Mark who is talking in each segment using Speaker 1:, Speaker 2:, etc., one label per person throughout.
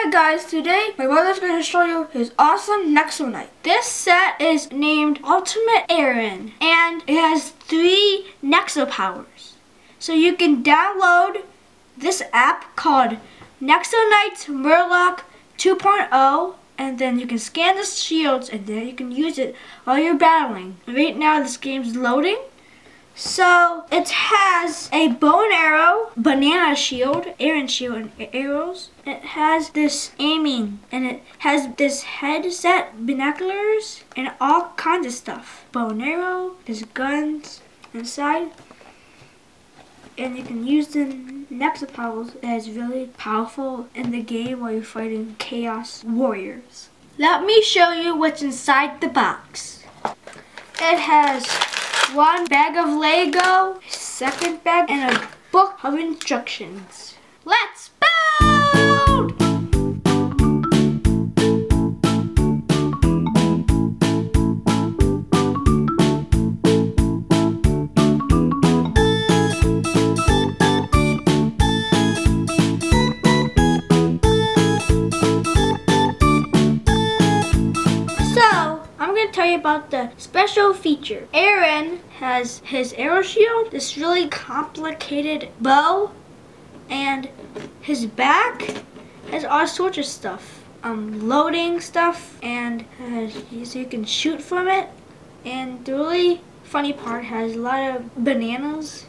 Speaker 1: Hi guys, today my brother's going to show you his awesome Nexo Knight. This set is named Ultimate Aaron and it has three Nexo powers. So you can download this app called Nexo Knights Merlok 2.0 and then you can scan the shields and then you can use it while you're battling. Right now this game's loading so it has a bow and arrow, banana shield, Aaron shield, and arrows. It has this aiming, and it has this headset, binoculars, and all kinds of stuff. Bow and arrow, there's guns inside, and you can use the Nexopowers as really powerful in the game while you're fighting Chaos Warriors. Let me show you what's inside the box. It has one bag of Lego, second bag, and a book of instructions. Let's about the special feature. Aaron has his arrow shield, this really complicated bow, and his back has all sorts of stuff. Um, loading stuff, and uh, so you can shoot from it. And the really funny part has a lot of bananas.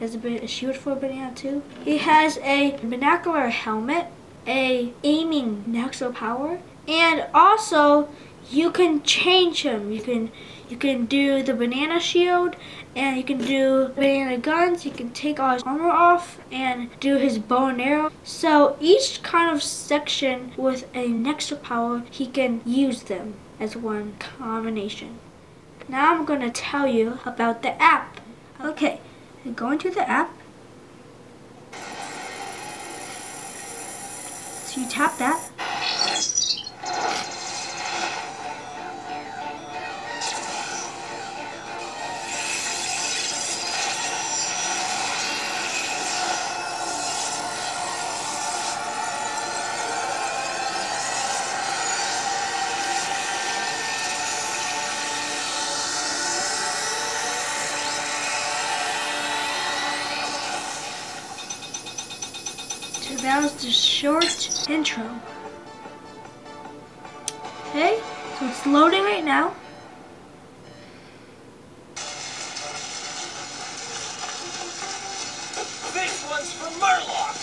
Speaker 1: Has a a shoot for a banana too. He has a binocular helmet, a aiming Nexo power, and also you can change him. You can you can do the banana shield and you can do banana guns. You can take all his armor off and do his bow and arrow. So each kind of section with an extra power, he can use them as one combination. Now I'm going to tell you about the app. Okay, go into the app. So you tap that. That was the short intro. Okay, so it's loading right now.
Speaker 2: This one's for Merlok.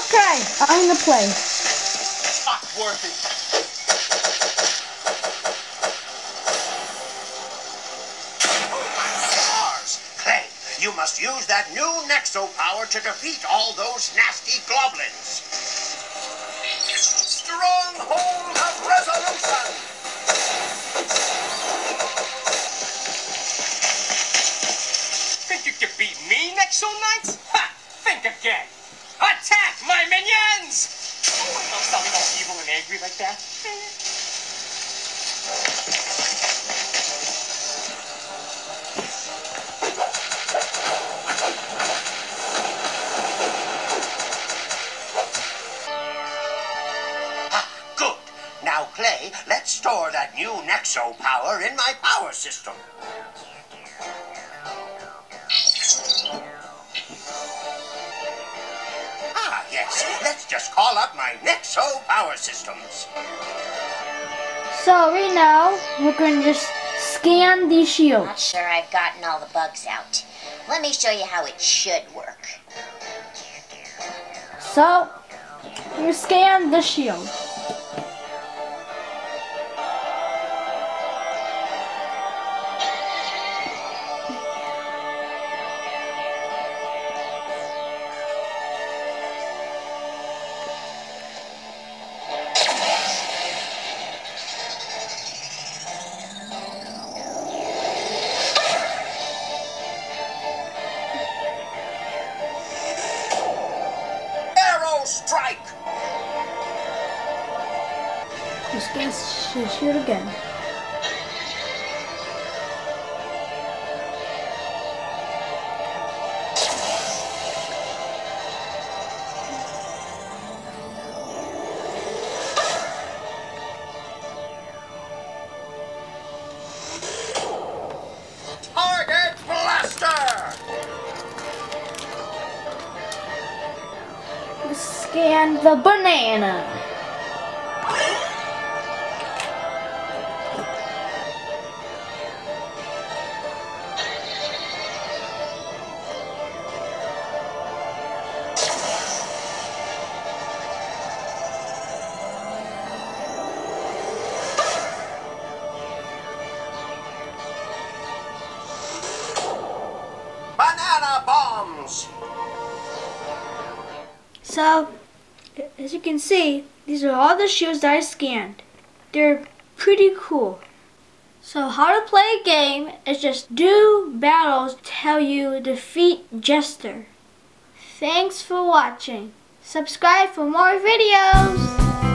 Speaker 1: Okay, I'm gonna play.
Speaker 2: Not worth it. You must use that new Nexo power to defeat all those nasty goblins. Stronghold of Resolution! Think you can beat me, Nexo Knights? Ha! Think again! Attack, my minions! Oh, don't sound all evil and angry like that. Store that new Nexo power in my power system. Ah, yes. Let's just call up my Nexo power systems.
Speaker 1: So right now, we're going to just scan these shields.
Speaker 3: Not sure I've gotten all the bugs out. Let me show you how it should work.
Speaker 1: So, you scan the shield.
Speaker 2: Strike!
Speaker 1: This should shoot again. Scan the banana.
Speaker 2: Banana bombs!
Speaker 1: So, as you can see, these are all the shoes that I scanned. They're pretty cool. So how to play a game is just do battles till you defeat Jester. Thanks for watching. Subscribe for more videos.